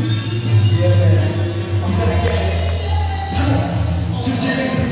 Yeah, I'm gonna get it.